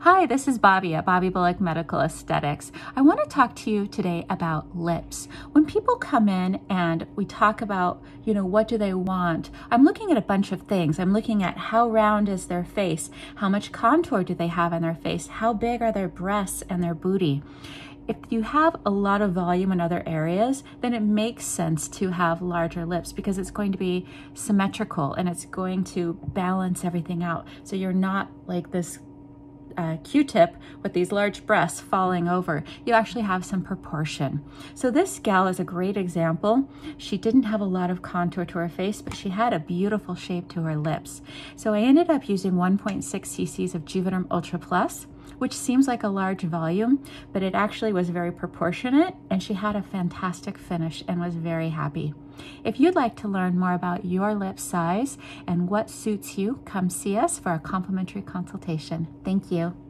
Hi, this is Bobbi at Bobbi Bullock Medical Esthetics. I want to talk to you today about lips. When people come in and we talk about, you know, what do they want? I'm looking at a bunch of things. I'm looking at how round is their face? How much contour do they have on their face? How big are their breasts and their booty? If you have a lot of volume in other areas, then it makes sense to have larger lips because it's going to be symmetrical and it's going to balance everything out. So you're not like this Q-tip with these large breasts falling over. You actually have some proportion. So this gal is a great example. She didn't have a lot of contour to her face, but she had a beautiful shape to her lips. So I ended up using 1.6 cc's of Juvederm Ultra Plus which seems like a large volume, but it actually was very proportionate and she had a fantastic finish and was very happy. If you'd like to learn more about your lip size and what suits you, come see us for a complimentary consultation. Thank you.